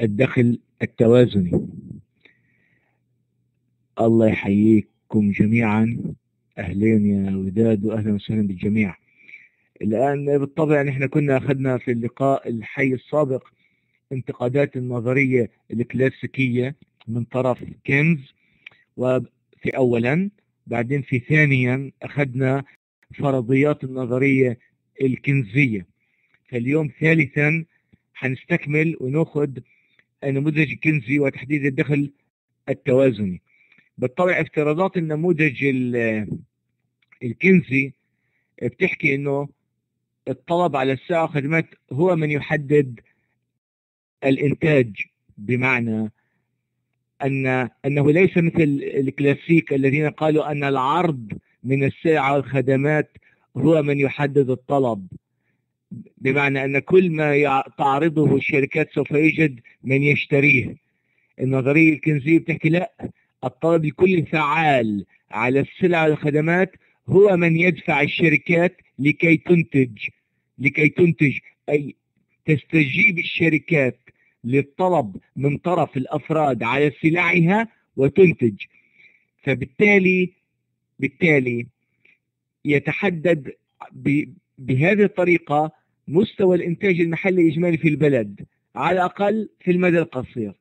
الدخل التوازني. الله يحييكم جميعا أهلين يا وداد وأهلا وسهلا بالجميع. الآن بالطبع نحن كنا أخذنا في اللقاء الحي السابق انتقادات النظرية الكلاسيكية من طرف كينز. وفي أولا بعدين في ثانيا أخذنا فرضيات النظرية الكنزية فاليوم ثالثا حنستكمل ونأخذ النموذج الكنزي وتحديد الدخل التوازني. بالطبع افتراضات النموذج الكنزي بتحكي إنه الطلب على الساعة خدمات هو من يحدد الإنتاج بمعنى ان أنه ليس مثل الكلاسيك الذين قالوا أن العرض من السلع والخدمات هو من يحدد الطلب. بمعنى أن كل ما تعرضه الشركات سوف يوجد من يشتريه. النظرية الكنزية بتحكي لا الطلب الكلي فعال على السلع والخدمات هو من يدفع الشركات لكي تنتج لكي تنتج أي تستجيب الشركات للطلب من طرف الأفراد على سلعها وتنتج. فبالتالي بالتالي يتحدد بهذه الطريقة مستوى الإنتاج المحلي الإجمالي في البلد على الأقل في المدى القصير.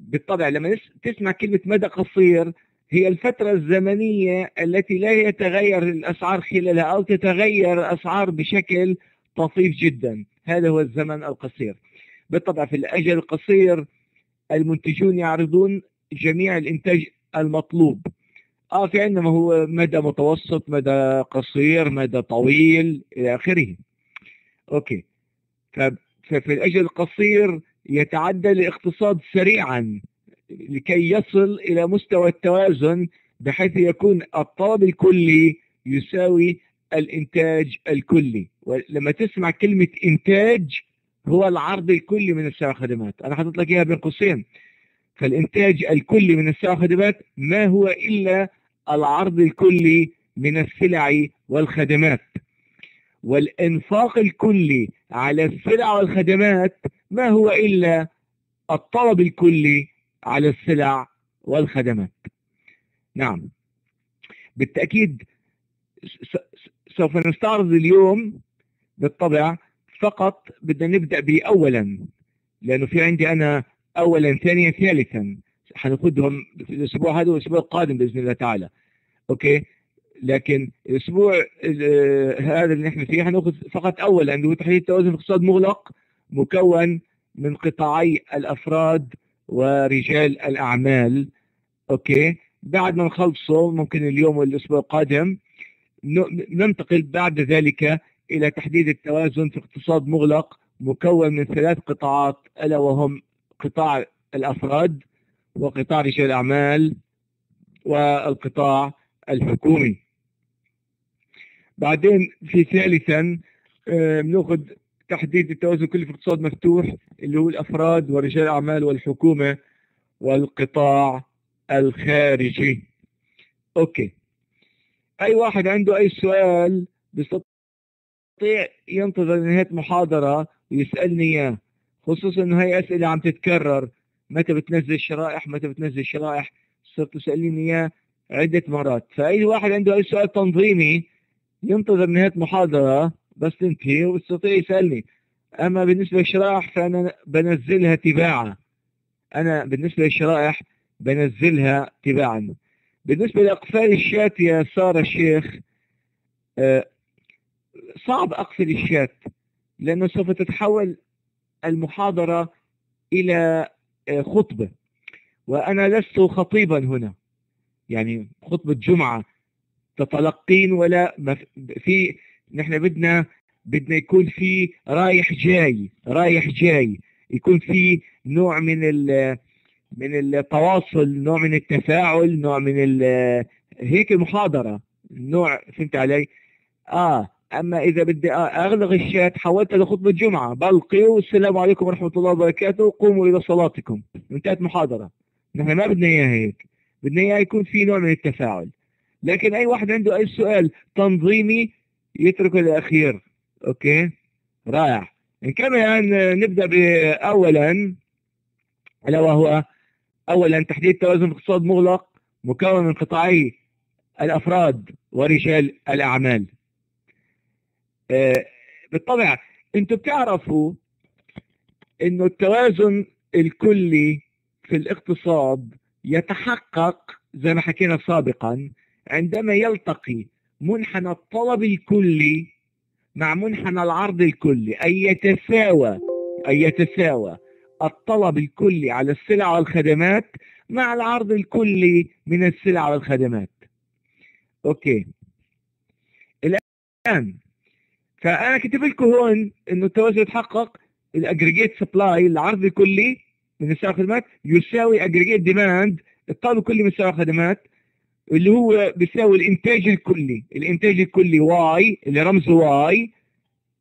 بالطبع لما تسمع كلمة مدى قصير هي الفترة الزمنية التي لا يتغير الأسعار خلالها أو تتغير الأسعار بشكل طفيف جدا. هذا هو الزمن القصير. بالطبع في الأجل القصير المنتجون يعرضون جميع الإنتاج المطلوب. آه في عندنا هو مدى متوسط مدى قصير مدى طويل إلى آخره. أوكي. ففي الأجل القصير يتعدى الاقتصاد سريعا لكي يصل إلى مستوى التوازن بحيث يكون الطلب الكلي يساوي الإنتاج الكلي. ولما تسمع كلمة إنتاج هو العرض الكلي من السلع والخدمات أنا حاطط لك إياها بين قوسين. فالإنتاج الكلي من السلع والخدمات ما هو إلا العرض الكلي من السلع والخدمات. والإنفاق الكلي على السلع والخدمات ما هو إلا الطلب الكلي على السلع والخدمات. نعم. بالتأكيد سوف نستعرض اليوم بالطبع فقط بدنا نبدأ بأولا لأنه في عندي أنا اولا ثانيا ثالثا حناخذهم في الأسبوع هذا والأسبوع القادم بإذن الله تعالى. okay؟ لكن الأسبوع هذا اللي نحن فيه حنأخذ فقط اولا هو تحديد توازن الاقتصاد مغلق مكون من قطاعي الأفراد ورجال الأعمال. أوكي؟ بعد ما نخلصه ممكن اليوم والأسبوع القادم ننتقل بعد ذلك إلى تحديد التوازن في اقتصاد مغلق مكون من ثلاث قطاعات ألا وهم قطاع الأفراد وقطاع رجال الأعمال والقطاع الحكومي. بعدين في ثالثا آه، بناخذ تحديد التوازن الكلي في الاقتصاد مفتوح اللي هو الأفراد ورجال الأعمال والحكومة والقطاع الخارجي. أوكي. أي واحد عنده أي سؤال بيستطيع ينتظر نهايه محاضره ويسألني إياه خصوصا إنه هي أسئلة عم تتكرر. متى بتنزل شرائح؟ متى بتنزل شرائح؟ صرت تساليني إياه عدة مرات. فأي واحد عنده أي سؤال تنظيمي ينتظر نهاية محاضرة بس تنتهي ويستطيع يسألني. أما بالنسبة للشرائح فأنا بنزلها تباعا. أنا بالنسبة للشرائح بنزلها تباعا. بالنسبة لأقفال الشات يا سارة الشيخ آه، صعب أقفل الشات لأنه سوف تتحول المحاضرة إلى آه، خطبة. وأنا لست خطيبا هنا. يعني خطبة جمعة. تتلقين ولا في نحن بدنا بدنا يكون في رايح جاي رايح جاي. يكون في نوع من من التواصل نوع من التفاعل نوع من هيك المحاضرة. نوع فهمت علي؟ آه أما إذا بدي أغلق الشات حولت لخطبه جمعه بلقي والسلام عليكم ورحمة الله وبركاته. قوموا إلى صلاتكم. انتهت محاضره نحن ما بدنا إياها هيك. بدنا اياه يكون في نوع من التفاعل. لكن أي واحد عنده أي سؤال تنظيمي يتركه للأخير. أوكي؟ رائع. إن كان يعني نبدأ باولا ألا وهو أولا تحديد توازن اقتصاد مغلق مكون من قطاعي الأفراد ورجال الأعمال. آه، بالطبع أنتم بتعرفوا إنه التوازن الكلي في الاقتصاد يتحقق زي ما حكينا سابقا عندما يلتقي منحنى الطلب الكلي مع منحنى العرض الكلي أي يتساوى أي يتساوى الطلب الكلي على السلع والخدمات مع العرض الكلي من السلع والخدمات. أوكي. الآن فأنا كتب لكم هون إنه التوازن يتحقق ال aggregate supply العرض الكلي من السلع والخدمات يساوي aggregate demand الطلب الكلي من السلع والخدمات اللي هو بيساوي الإنتاج الكلي. الإنتاج الكلي Y اللي رمزه Y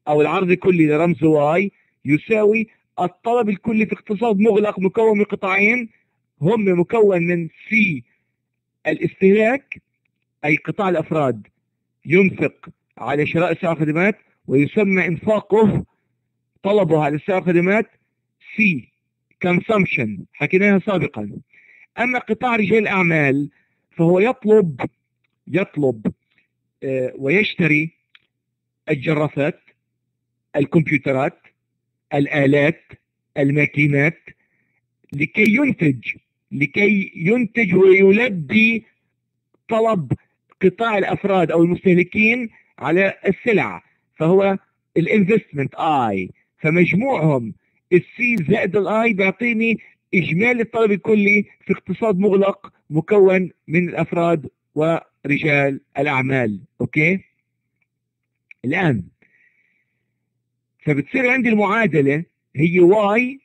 أو العرض الكلي اللي رمزه Y يساوي الطلب الكلي في اقتصاد مغلق مكون من قطاعين هم مكون من C الاستهلاك أي قطاع الأفراد ينفق على شراء السلع والخدمات ويسمى إنفاقه طلبه على السلع والخدمات سي consumption. حكيناها سابقا. أما قطاع رجال الأعمال فهو يطلب يطلب آه، ويشتري الجرافات الكمبيوترات الآلات الماكينات لكي ينتج لكي ينتج ويلبي طلب قطاع الأفراد أو المستهلكين على السلع فهو ال investment I. فمجموعهم ال C زائد ال I بيعطيني إجمالي الطلب الكلي في اقتصاد مغلق مكون من الأفراد ورجال الأعمال okay؟ الآن فبتصير عندي المعادلة هي Y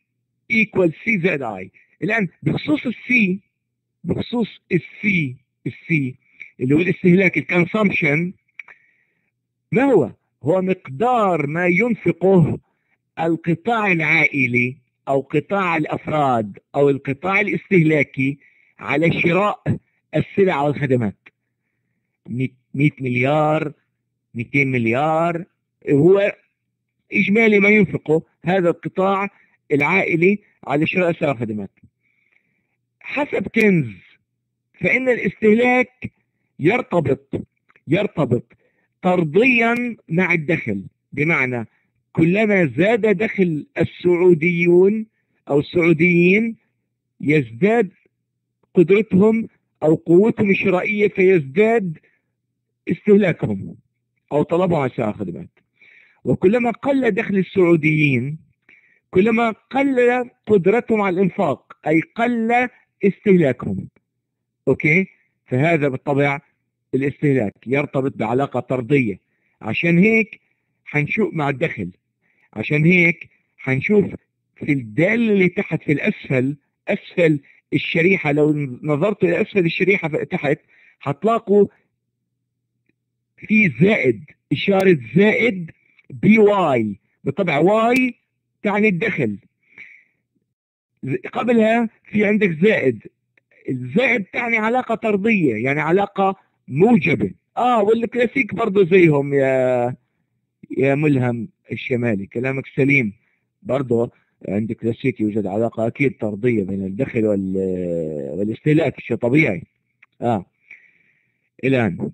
equal C زائد I الآن بخصوص السي بخصوص السي السي اللي هو الاستهلاك ال consumption ما هو؟ هو مقدار ما ينفقه القطاع العائلي أو قطاع الأفراد أو القطاع الاستهلاكي على شراء السلع والخدمات. 100 مليار 200 مليار هو إجمالي ما ينفقه هذا القطاع العائلي على شراء السلع والخدمات. حسب كنز فإن الاستهلاك يرتبط يرتبط طرديا مع الدخل. بمعنى كلما زاد دخل السعوديون أو السعوديين يزداد قدرتهم أو قوتهم الشرائية فيزداد استهلاكهم أو طلبهم على الخدمات وكلما قل دخل السعوديين كلما قل قدرتهم على الإنفاق أي قل استهلاكهم. أوكي؟ فهذا بالطبع الاستهلاك يرتبط بعلاقة طردية. عشان هيك حنشوف مع الدخل. عشان هيك حنشوف في الدال اللي تحت في الأسفل أسفل الشريحة لو نظرت إلى أسفل الشريحة تحت هتلاقوا في زائد إشارة زائد bY بالطبع Y تعني الدخل. قبلها في عندك زائد. الزائد تعني علاقة طردية يعني علاقة موجبة. آه والكلاسيك برضه زيهم يا يا ملهم الشمالي كلامك سليم. برضه عند كلاسيك يوجد علاقة أكيد طردية بين الدخل والاستهلاك شيء طبيعي. آه. الآن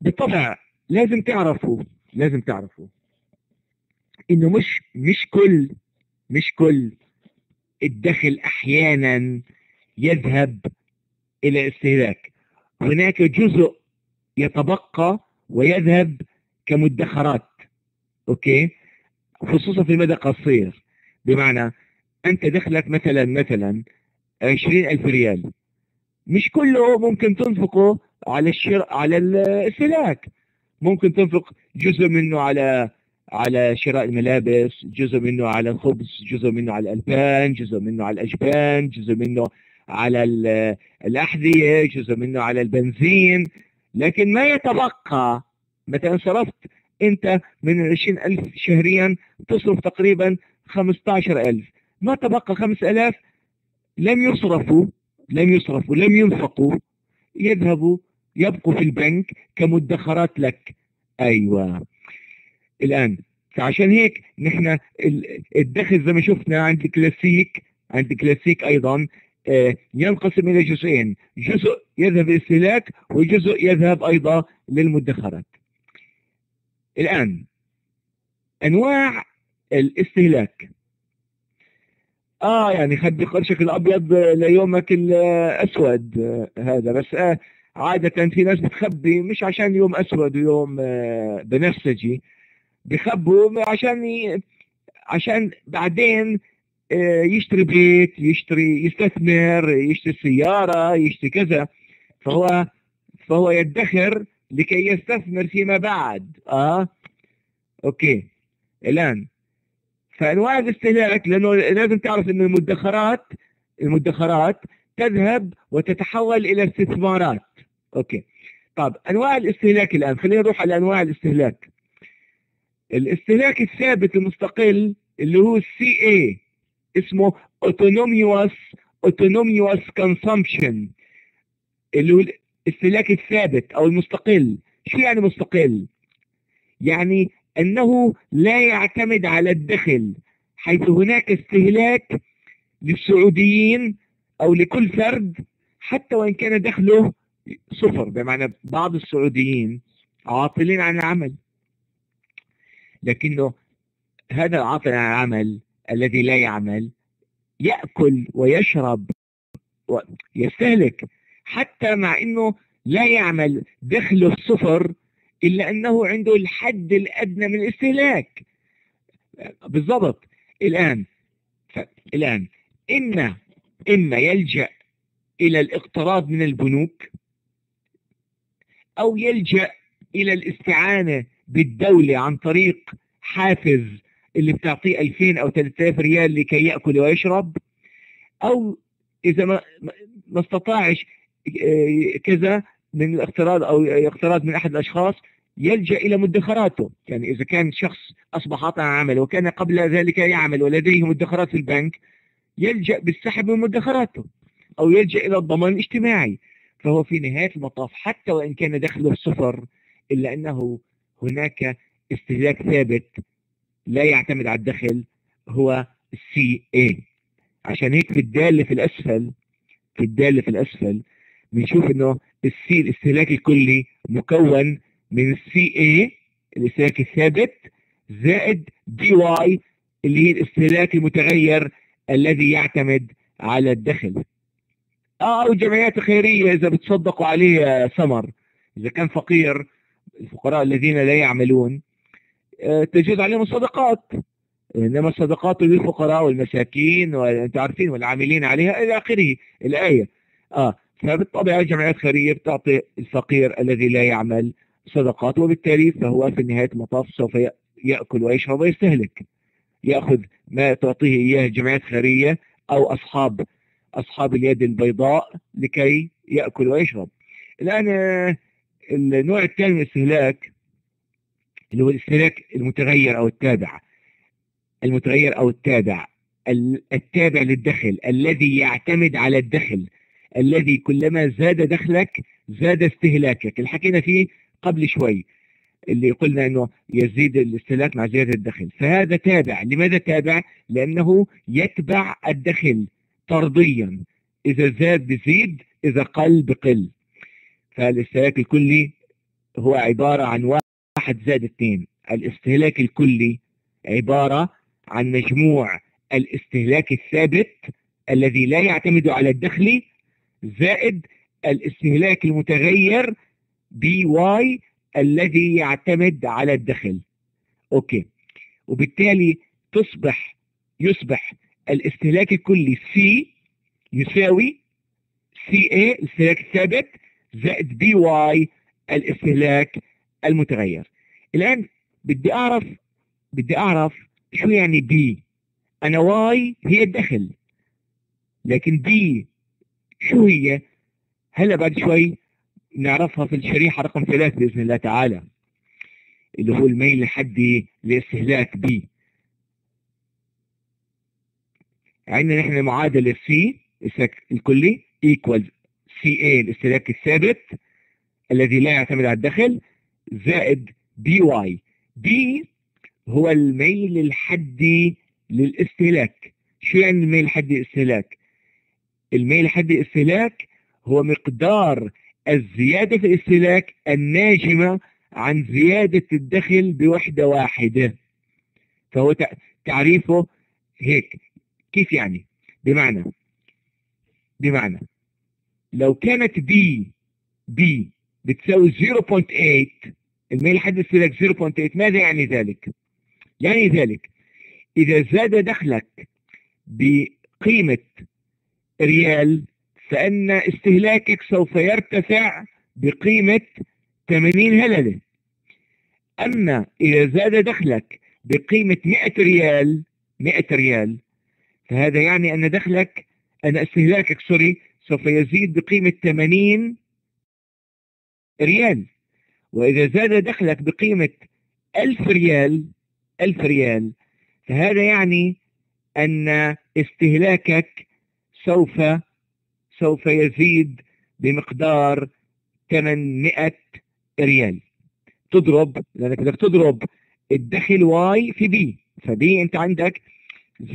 بالطبع لازم تعرفوا لازم تعرفوا إنه مش مش كل مش كل الدخل أحيانا يذهب إلى استهلاك. هناك جزء يتبقى ويذهب كمدخرات. أوكي؟ خصوصا في المدى القصير. بمعنى أنت دخلك مثلا مثلا عشرين ألف ريال. مش كله ممكن تنفقه على الشر... على الاستهلاك ممكن تنفق جزء منه على على شراء الملابس جزء منه على الخبز جزء منه على الألبان جزء منه على الأجبان جزء منه على الأحذية جزء منه على البنزين. لكن ما يتبقى مثلا صرفت أنت من 20000 شهريا تصرف تقريبا 15000 ما تبقى 5000 لم يصرفوا لم يصرفوا لم ينفقوا. يذهبوا يبقوا في البنك كمدخرات لك. أيوه. الآن فعشان هيك نحن الدخل زي ما شفنا عند الكلاسيك عند كلاسيك أيضا آه، ينقسم إلى جزئين. جزء يذهب للاستهلاك وجزء يذهب أيضا للمدخرات. الآن أنواع الاستهلاك. آه يعني خبي قرشك الابيض ليومك الأسود هذا. بس آه عادة في ناس بتخبي مش عشان يوم أسود ويوم آه بنفسجي بخبوا عشان ي... عشان بعدين آه يشتري بيت يشتري يستثمر يشتري سيارة يشتري كذا. فهو فهو يدخر لكي يستثمر فيما بعد. آه okay. الآن فانواع الاستهلاك لأنه لازم تعرف انه المدخرات المدخرات تذهب وتتحول إلى استثمارات. okay. طب أنواع الاستهلاك الآن. خلينا نروح على أنواع الاستهلاك. الاستهلاك الثابت المستقل اللي هو السي اي اسمه autonomous autonomous consumption اللي هو الاستهلاك الثابت أو المستقل. شو يعني مستقل؟ يعني أنه لا يعتمد على الدخل حيث هناك استهلاك للسعوديين أو لكل فرد حتى وإن كان دخله صفر بمعنى بعض السعوديين عاطلين عن العمل. لكنه هذا العاطل عن العمل الذي لا يعمل يأكل ويشرب ويستهلك حتى مع أنه لا يعمل دخله صفر إلا أنه عنده الحد الأدنى من الاستهلاك. بالضبط. الآن الآن إما إما يلجأ إلى الاقتراض من البنوك أو يلجأ إلى الاستعانة بالدولة عن طريق حافز اللي بتعطيه 2000 أو 3000 ريال لكي يأكل ويشرب أو إذا ما ما استطاعش آه، كذا من الاقتراض أو اقتراض من أحد الأشخاص يلجأ إلى مدخراته. يعني إذا كان شخص أصبح عطى عمل وكان قبل ذلك يعمل ولديه مدخرات في البنك يلجأ بالسحب من مدخراته أو يلجأ إلى الضمان الاجتماعي. فهو في نهاية المطاف حتى وإن كان دخله صفر إلا أنه هناك استهلاك ثابت لا يعتمد على الدخل هو السي اي عشان هيك في الدالة في الأسفل في الدالة في الأسفل بنشوف إنه ال C الاستهلاك الكلي مكون من السي اي الاستهلاك الثابت زائد دي واي اللي هي الاستهلاك المتغير الذي يعتمد على الدخل. آه أو الجمعيات الخيرية إذا بتصدقوا عليه سمر إذا كان فقير الفقراء الذين لا يعملون آه تجد عليهم الصدقات. إنما الصدقات للفقراء والمساكين وأنتم عارفين والعاملين عليها إلى آخره الايه آه فبالطبع الجمعيات الخيرية بتعطي الفقير الذي لا يعمل صدقات وبالتالي فهو في نهاية المطاف سوف يأكل ويشرب ويستهلك. يأخذ ما تعطيه إياه الجمعيات الخيرية أو أصحاب أصحاب اليد البيضاء لكي يأكل ويشرب. الآن النوع الثاني من الاستهلاك اللي هو الاستهلاك المتغير أو التابع. المتغير أو التابع. التابع للدخل الذي يعتمد على الدخل. الذي كلما زاد دخلك زاد استهلاكك. اللي حكينا فيه قبل شوي اللي قلنا إنه يزيد الاستهلاك مع زيادة الدخل. فهذا تابع. لماذا تابع؟ لأنه يتبع الدخل طرديا. إذا زاد بزيد إذا قل بقل. فالاستهلاك الكلي هو عبارة عن واحد زائد اثنين. الاستهلاك الكلي عبارة عن مجموع الاستهلاك الثابت الذي لا يعتمد على الدخل زائد الاستهلاك المتغير bY الذي يعتمد على الدخل. okay. وبالتالي تصبح يصبح الاستهلاك الكلي سي يساوي سي اي الاستهلاك الثابت زائد bY الاستهلاك المتغير. الآن بدي أعرف بدي أعرف شو يعني b أنا Y هي الدخل لكن b شو هي؟ هلا بعد شوي نعرفها في الشريحة رقم ثلاث بإذن الله تعالى اللي هو الميل الحدي لاستهلاك b عندنا نحن معادلة C الكلي equal Ca الاستهلاك الثابت الذي لا يعتمد على الدخل زائد bY b هو الميل الحدي للاستهلاك. شو يعني الميل حد الاستهلاك الميل حد الاستهلاك هو مقدار الزيادة في الاستهلاك الناجمة عن زيادة الدخل بوحدة واحدة. فهو تعريفه هيك. كيف يعني؟ بمعنى بمعنى لو كانت b b بتساوي 0.8 الميل حد الاستهلاك 0.8 ماذا يعني ذلك؟ يعني ذلك إذا زاد دخلك بقيمة ريال فأن استهلاكك سوف يرتفع بقيمة 80 هللة أما إذا زاد دخلك بقيمة 100 ريال 100 ريال فهذا يعني أن دخلك أن استهلاكك sorry سوف يزيد بقيمة 80 ريال. وإذا زاد دخلك بقيمة 1000 ريال 1000 ريال فهذا يعني أن استهلاكك سوف سوف يزيد بمقدار 800 ريال. تضرب لأنك بدك تضرب الدخل Y في b ف b أنت عندك 0.0.8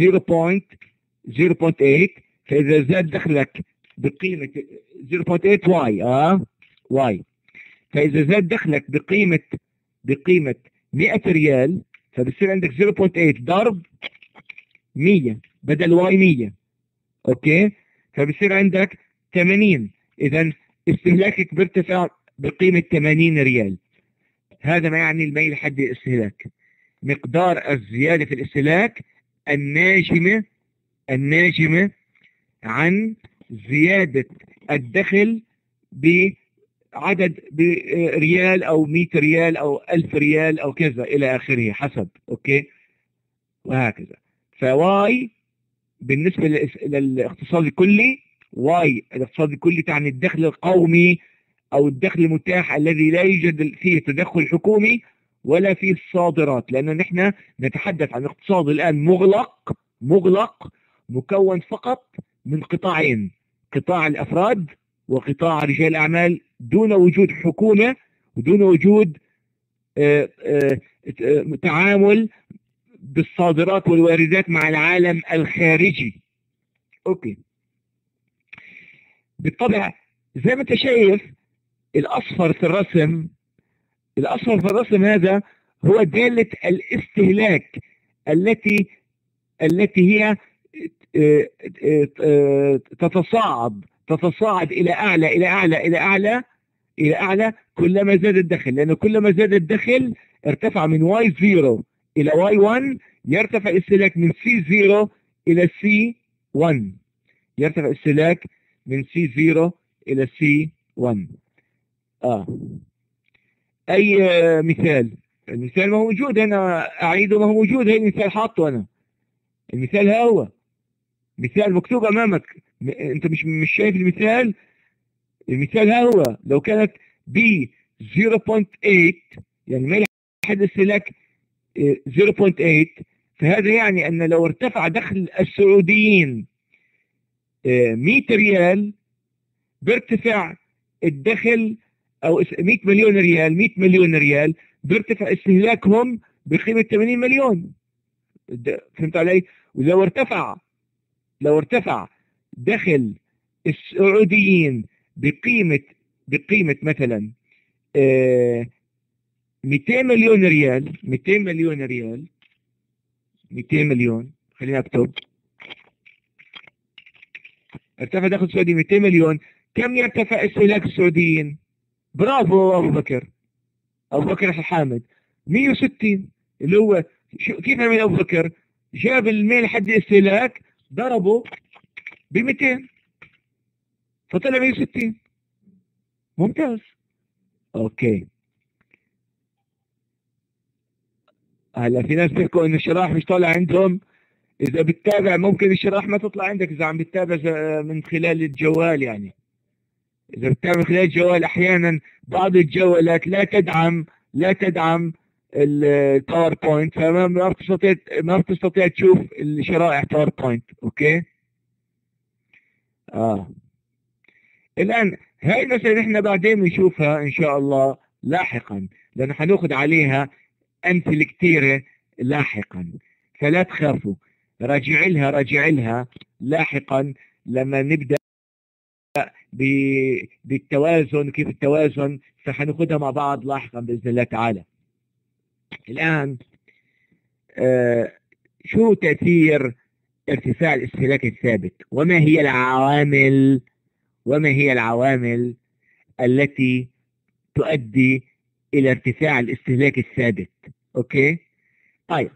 فإذا زاد دخلك بقيمة 0.8 Y آه Y. فإذا زاد دخلك بقيمة بقيمة 100 ريال فبصير عندك 0.8 ضرب 100 بدل Y 100 okay؟ فبصير عندك 80 اذا استهلاكك بيرتفع بقيمة 80 ريال. هذا ما يعني الميل الحدي للاستهلاك. مقدار الزيادة في الاستهلاك الناجمة الناجمة عن زيادة الدخل بعدد بريال أو 100 ريال أو 1000 ريال أو كذا إلى آخره حسب okay؟ وهكذا. ف Y بالنسبة للاقتصاد الكلي واي الاقتصاد الكلي تعني الدخل القومي أو الدخل المتاح الذي لا يوجد فيه تدخل حكومي ولا فيه الصادرات لأن نحن نتحدث عن اقتصاد الآن مغلق مغلق مكون فقط من قطاعين قطاع الأفراد وقطاع رجال الأعمال دون وجود حكومة ودون وجود آه، آه، تعامل بالصادرات والواردات مع العالم الخارجي. أوكي. بالطبع زي ما أنت شايف الأصفر في الرسم الأصفر في الرسم هذا هو دالة الاستهلاك التي التي هي آه، آه، تتصاعد تتصاعد إلى أعلى إلى أعلى إلى أعلى إلى أعلى كلما زاد الدخل. لأنه كلما زاد الدخل ارتفع من Y 0 إلى Y 1 يرتفع الاستهلاك من C 0 إلى C 1 يرتفع الاستهلاك من C 0 إلى C 1 آه. أي مثال؟ المثال ما هو موجود أنا اعيده ما هو موجود. هي المثال حاطه أنا. المثال ها هو. مثال مكتوب أمامك. أنت مش مش شايف المثال؟ المثال ها هو. لو كانت بي 0.8 يعني ما يحدث لك 0.8 فهذا يعني أن لو ارتفع دخل السعوديين 100 آه، ريال بيرتفع الدخل أو 100 مليون ريال 100 مليون ريال بيرتفع استهلاكهم بقيمة 80 مليون فهمت علي؟ ولو ارتفع لو ارتفع دخل السعوديين بقيمة بقيمة مثلا 200 آه، مليون ريال 200 مليون ريال 200 مليون. خلينا أكتب. ارتفع دخل السعودي 200 مليون. كم يرتفع استهلاك السعوديين؟ برافو أبو بكر. أبو بكر حامد. 160 اللي هو شو كيف عمل أبو بكر؟ جاب الميل حد الاستهلاك ضربه ب 200 فطلع 160 ممتاز. أوكي. هلا في ناس بيحكوا إنه الشراح مش طالع عندهم. إذا بتتابع ممكن الشراح ما تطلع عندك إذا عم بتتابع من خلال الجوال يعني. إذا بتتابع من خلال الجوال أحيانا بعض الجوالات لا تدعم لا تدعم ال PowerPoint فما ما بتستطيع ما بتستطيع تشوف الشرائح PowerPoint okay؟ آه. الآن هاي المسألة نحن بعدين بنشوفها إن شاء الله لاحقا لأنه حناخذ عليها أمثلة كثيرة لاحقا. فلا تخافوا. راجع لها راجع لها لاحقا لما نبدأ بالتوازن كيف التوازن؟ فحناخدها مع بعض لاحقا بإذن الله تعالى. الآن آه شو تأثير ارتفاع الاستهلاك الثابت؟ وما هي العوامل وما هي العوامل التي تؤدي إلى ارتفاع الاستهلاك الثابت؟ أوكي؟ طيب.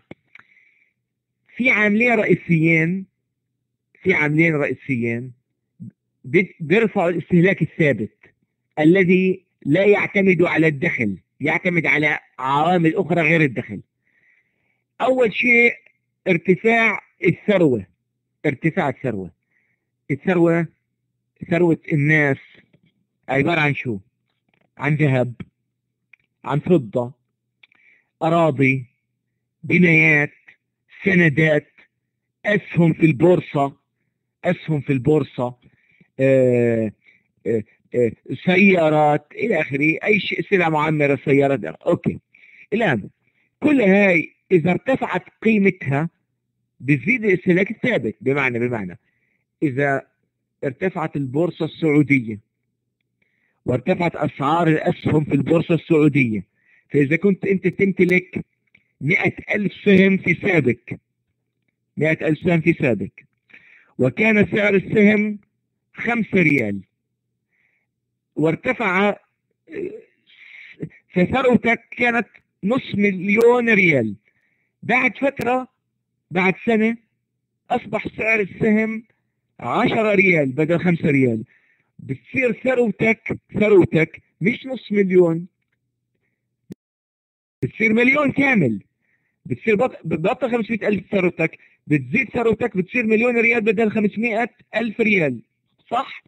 في عاملين رئيسيين في عاملين رئيسيين بيرفعوا الاستهلاك الثابت الذي لا يعتمد على الدخل يعتمد على عوامل أخرى غير الدخل. أول شيء ارتفاع الثروة ارتفاع الثروة. الثروة ثروة الناس عبارة عن شو؟ عن ذهب عن فضة. أراضي بنايات سندات أسهم في البورصة أسهم في البورصة آه، آه، آه، سيارات إلى آخره. أي شيء سلع معمرة سيارات أوكي. الآن كل هاي إذا ارتفعت قيمتها بتزيد الاستهلاك الثابت. بمعنى بمعنى إذا ارتفعت البورصة السعودية وارتفعت أسعار الأسهم في البورصة السعودية فإذا كنت أنت تمتلك مئة ألف سهم في سابك مئة ألف سهم في سابك وكان سعر السهم خمسة ريال. وارتفع فثروتك كانت نص مليون ريال. بعد فترة بعد سنة أصبح سعر السهم عشرة ريال بدل خمسة ريال. بتصير ثروتك ثروتك مش نص مليون. بتصير مليون كامل. بتصير بطل 500 ألف ثروتك بتزيد ثروتك بتصير مليون ريال بدل 500 ألف ريال. صح؟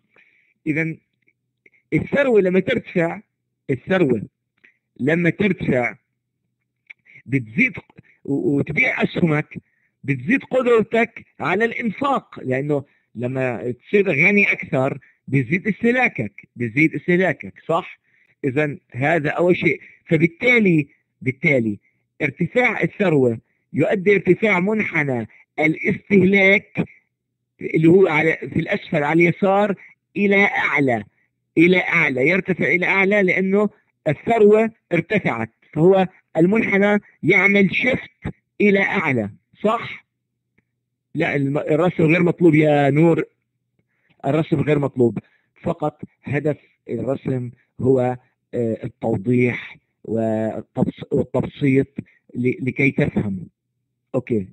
إذا الثروة لما ترتفع الثروة لما ترتفع بتزيد وتبيع أسهمك بتزيد قدرتك على الإنفاق. لأنه لما تصير غني أكثر بيزيد استهلاكك بيزيد استهلاكك. صح؟ إذا هذا أول شيء. فبالتالي بالتالي ارتفاع الثروة يؤدي ارتفاع منحنى الاستهلاك اللي هو على في الأسفل على اليسار إلى أعلى إلى أعلى يرتفع إلى أعلى لأنه الثروة ارتفعت فهو المنحنى يعمل شفت إلى أعلى صح؟ لا الرسم غير مطلوب يا نور الرسم غير مطلوب فقط هدف الرسم هو آه، التوضيح والتبسيط لكي تفهم. أوكي.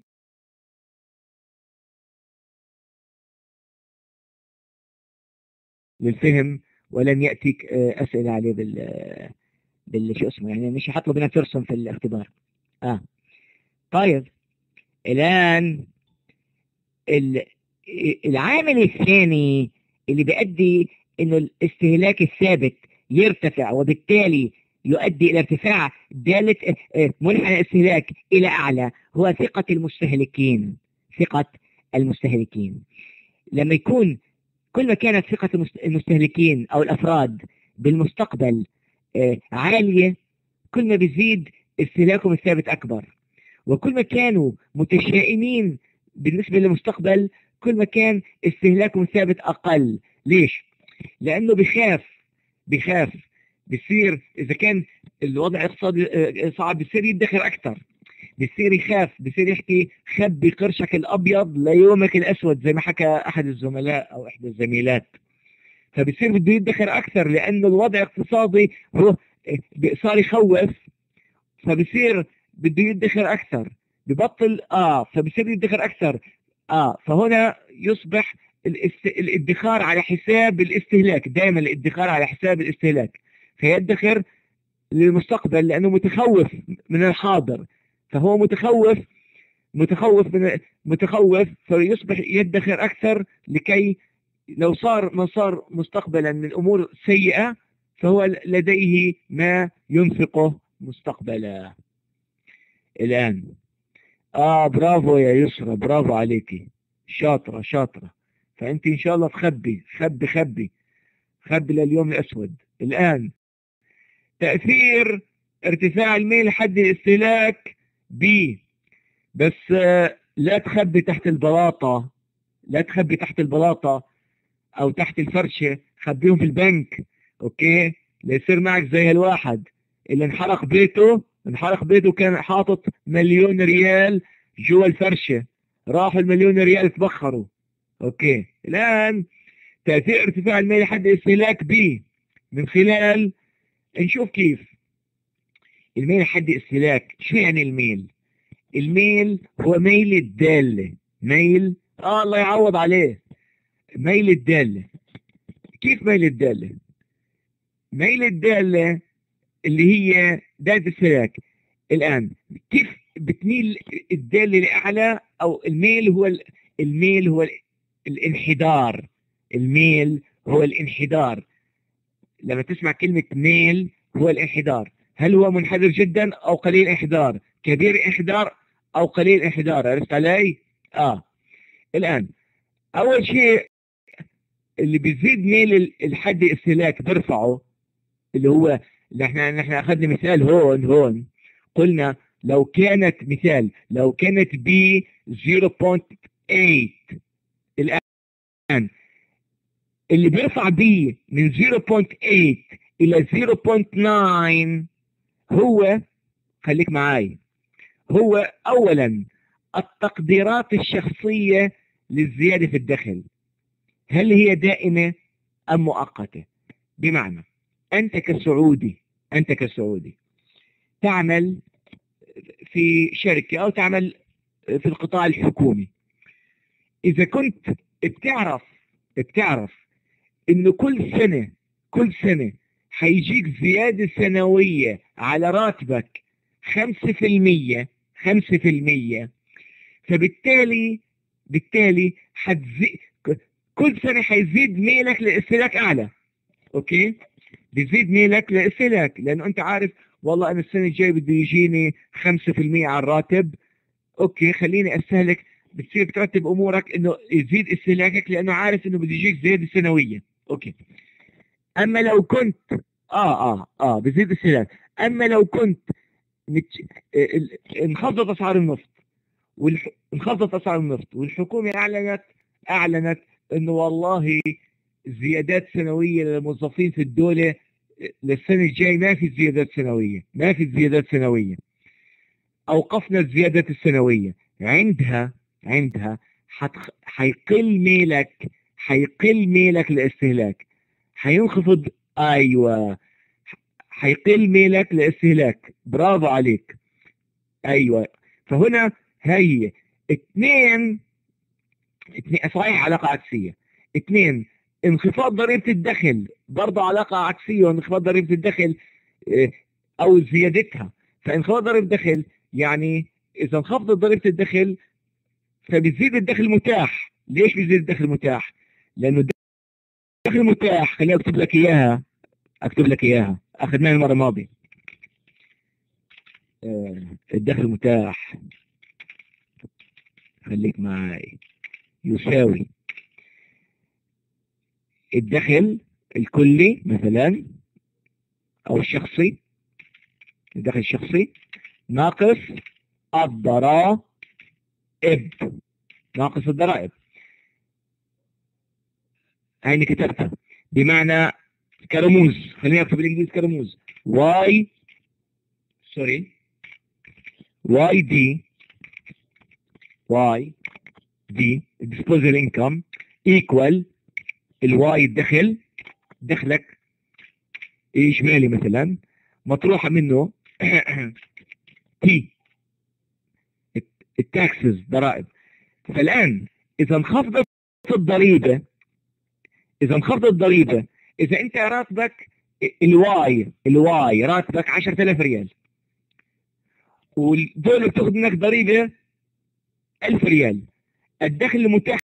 للفهم ولن يأتيك آه، أسئلة عليه بال بال شو اسمه يعني مش حطلب انك ترسم في الاختبار. آه. طيب. الآن العامل الثاني اللي بيؤدي إنه الاستهلاك الثابت يرتفع وبالتالي يؤدي إلى ارتفاع دالة آه، آه، منحنى الاستهلاك إلى أعلى هو ثقة المستهلكين ثقة المستهلكين. لما يكون كل ما كانت ثقة المستهلكين أو الأفراد بالمستقبل آه، عالية كل ما بيزيد استهلاكهم الثابت أكبر. وكل ما كانوا متشائمين بالنسبة للمستقبل كل ما كان استهلاكهم الثابت أقل. ليش؟ لأنه بخاف بخاف بصير إذا كان الوضع الاقتصادي آه، صعب بصير يدخر أكثر بصير يخاف بصير يحكي خبي قرشك الأبيض ليومك الأسود زي ما حكى أحد الزملاء أو إحدى الزميلات. فبصير بده يدخر أكثر لأنه الوضع الاقتصادي هو آه، صار يخوف. فبصير بده يدخر أكثر ببطل آه فبصير يدخر أكثر آه فهنا يصبح الادخار على حساب الاستهلاك دائما الادخار على حساب الاستهلاك. فيدخر للمستقبل لأنه متخوف من الحاضر. فهو متخوف متخوف من متخوف فيصبح يدخر أكثر لكي لو صار ما صار مستقبلا من الأمور سيئة فهو لديه ما ينفقه مستقبلا. الآن. آه برافو يا يسرى برافو عليكي شاطرة شاطرة. فأنت إن شاء الله تخبي خبي خبي. خبي لليوم الأسود. الآن. تأثير ارتفاع الميل الحدي للاستهلاك b. بس لا تخبي تحت البلاطة لا تخبي تحت البلاطة أو تحت الفرشة خبيهم في البنك okay؟ ليصير معك زي هالواحد. اللي انحرق بيته انحرق بيته كان حاطط مليون ريال جوا الفرشة. راحوا المليون ريال تبخروا. okay؟ الآن تأثير ارتفاع الميل الحدي للاستهلاك b من خلال نشوف كيف. الميل الحدي للاستهلاك شو يعني الميل؟ الميل هو ميل الدالة. ميل آه الله يعوض عليه. ميل الدالة. كيف ميل الدالة؟ ميل الدالة اللي هي دالة الاستهلاك. الآن كيف بتميل الدالة لأعلى أو الميل هو الميل هو الانحدار. الميل هو الانحدار. لما تسمع كلمة ميل هو الانحدار. هل هو منحدر جدا أو قليل انحدار؟ كبير انحدار أو قليل انحدار؟ عرفت علي؟ آه. الآن أول شيء اللي بيزيد الميل الحدي للاستهلاك برفعه اللي هو إحنا نحن أخذنا مثال هون هون. قلنا لو كانت مثال لو كانت بي 0.8 الآن اللي بيرفع بي من 0.8 إلى 0.9 هو خليك معاي هو اولا التقديرات الشخصية للزيادة في الدخل. هل هي دائمة أم مؤقتة؟ بمعنى أنت كسعودي أنت كسعودي تعمل في شركة أو تعمل في القطاع الحكومي. إذا كنت بتعرف بتعرف انه كل سنة كل سنة حيجيك زيادة سنوية على راتبك خمسة في المية خمسة في المية. فبالتالي بالتالي حتزيد كل سنة حيزيد ميلك للاستهلاك أعلى. okay؟ بيزيد ميلك للاستهلاك لأنه أنت عارف والله أنا السنة الجاية بده يجيني 5% على الراتب. okay خليني أستهلك بتصير ترتب أمورك إنه يزيد استهلاكك لأنه عارف إنه بده يجيك زيادة سنوية. okay أما لو كنت آه آه آه بزيد استهلاك أما لو كنت انخفضت أسعار النفط. انخفضت أسعار النفط والحكومة أعلنت أعلنت إنه والله زيادات سنوية للموظفين في الدولة للسنة الجاي ما في زيادات سنوية ما في زيادات سنوية أوقفنا الزيادات السنوية عندها عندها. حيقل ميلك حيقل ميلك للاستهلاك. حينخفض أيوة. حيقل ميلك لاستهلاك برافو عليك. أيوة. فهنا هي اثنين اثنين صحيح علاقة عكسية. اثنين انخفاض ضريبة الدخل. برضه علاقة عكسية انخفاض ضريبة الدخل آه، أو زيادتها. فانخفاض ضريبة الدخل يعني إذا انخفضت ضريبة الدخل فبيزيد الدخل المتاح ليش بيزيد الدخل المتاح لأنه الدخل المتاح خليني أكتب لك إياها. أكتب لك إياها. أخذناها المرة الماضية. آه، الدخل المتاح خليك معي يساوي الدخل الكلي مثلا أو الشخصي. الدخل الشخصي ناقص الضرائب. ناقص الضرائب. هاي كتبتها. بمعنى كرموز. خليني أكتب بالإنجليزي كرموز. Y sorry. Y D. Y D. Disposable income equal ال Y الدخل. دخلك إجمالي مثلا. مطروحة منه. T ال taxes ضرائب. فالآن إذا انخفضت الضريبة إذا انخفضت الضريبة إذا أنت راتبك ال Y ال Y راتبك 10000 ريال. والدولة بتاخذ منك ضريبة 1000 ريال. الدخل المتاح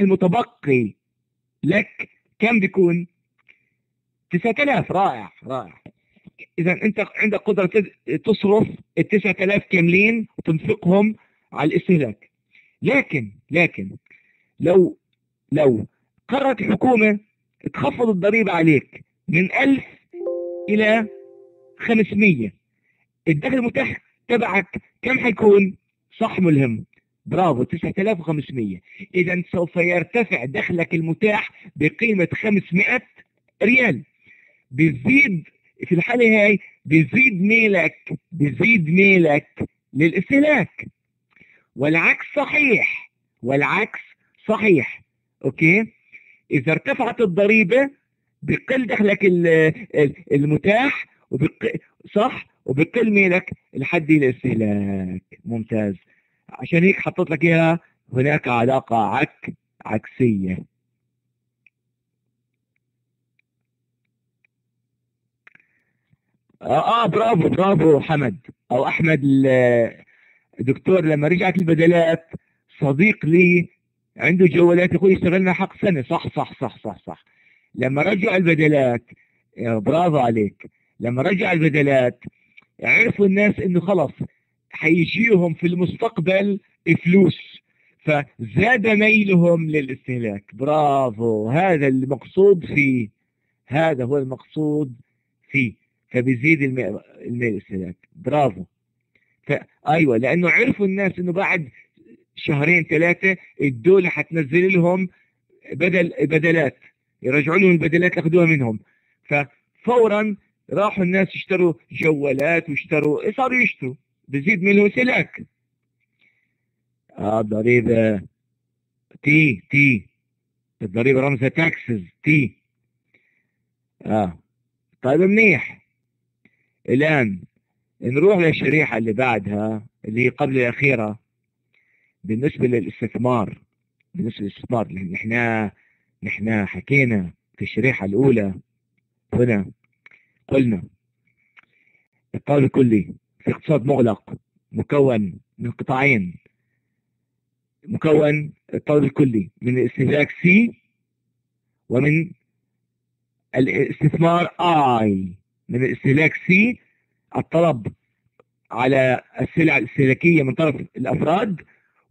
المتبقي لك كم بيكون؟ 9000 رائع رائع. إذا أنت عندك قدرة تصرف ال 9000 كاملين وتنفقهم على الاستهلاك. لكن لكن لو لو قررت الحكومة تخفض الضريبة عليك من 1000 إلى 500 الدخل المتاح تبعك كم حيكون؟ صح ملهم. برافو 9500 إذا سوف يرتفع دخلك المتاح بقيمة 500 ريال. بيزيد في الحالة هاي بيزيد ميلك بيزيد ميلك للاستهلاك. والعكس صحيح والعكس صحيح. أوكي؟ إذا ارتفعت الضريبة بقل دخلك المتاح. صح؟ وبقل ميلك الحد الاستهلاك ممتاز. عشان هيك حطيت لك إياها هناك علاقة عك عكسية. آه, آه برافو برافو حمد. أو أحمد الدكتور لما رجعت البدلات صديق لي عنده جوالات يقول اشتغلنا حق سنة. صح صح صح صح صح. لما رجعوا البدلات برافو عليك. لما رجع البدلات عرفوا الناس إنه خلص حيجيهم في المستقبل فلوس. فزاد ميلهم للاستهلاك. برافو. هذا المقصود فيه. هذا هو المقصود فيه. فبيزيد الميل الاستهلاك. برافو. أيوه لأنه عرفوا الناس إنه بعد شهرين ثلاثة الدولة حتنزل لهم بدل بدلات يرجعوا لهم البدلات ياخذوها منهم. ففورا راحوا الناس يشتروا جوالات واشتروا صاروا يشتروا بزيد منه استهلاك. آه ضريبة T T الضريبة رمزها taxes T آه طيب منيح. الآن نروح للشريحة اللي بعدها اللي هي قبل الأخيرة. بالنسبة للاستثمار بالنسبة للاستثمار نحن نحن حكينا في الشريحة الأولى هنا قلنا الطلب الكلي في اقتصاد مغلق مكون من قطاعين. مكون الطلب الكلي من الاستهلاك C ومن الاستثمار I من الاستهلاك C الطلب على السلع الاستهلاكية من طرف الأفراد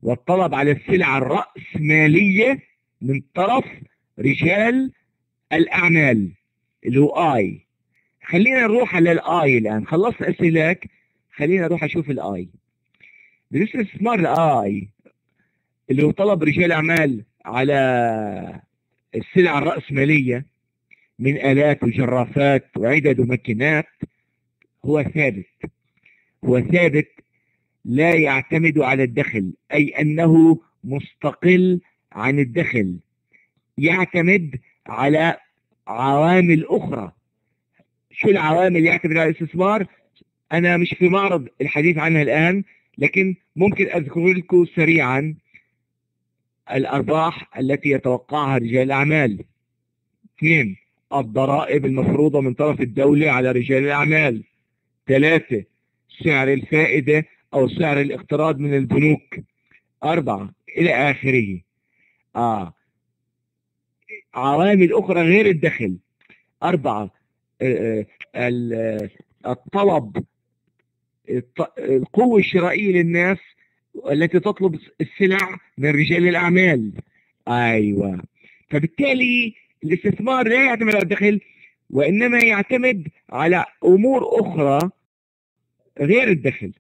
والطلب على السلع الرأسمالية من طرف رجال الأعمال اللي هو آي. خلينا نروح على الآي الآن. خلصت استهلاك خلينا نروح أشوف الآي. بالنسبة لاستثمار الآي اللي هو طلب رجال أعمال على السلع الرأسمالية من آلات وجرافات وعدد وماكينات هو ثابت. هو ثابت لا يعتمد على الدخل أي أنه مستقل عن الدخل. يعتمد على عوامل أخرى. شو العوامل اللي يعتمد على الاستثمار؟ أنا مش في معرض الحديث عنها الآن لكن ممكن أذكر لكم سريعا الأرباح التي يتوقعها رجال الأعمال. اثنين الضرائب المفروضة من طرف الدولة على رجال الأعمال. ثلاثة سعر الفائدة أو سعر الاقتراض من البنوك. أربعة إلى آخره. آه. عوامل أخرى غير الدخل. أربعة آه، آه، الطلب القوة الشرائية للناس التي تطلب السلع من رجال الأعمال. أيوة. فبالتالي الاستثمار لا يعتمد على الدخل وإنما يعتمد على أمور أخرى غير الدخل.